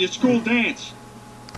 your school dance.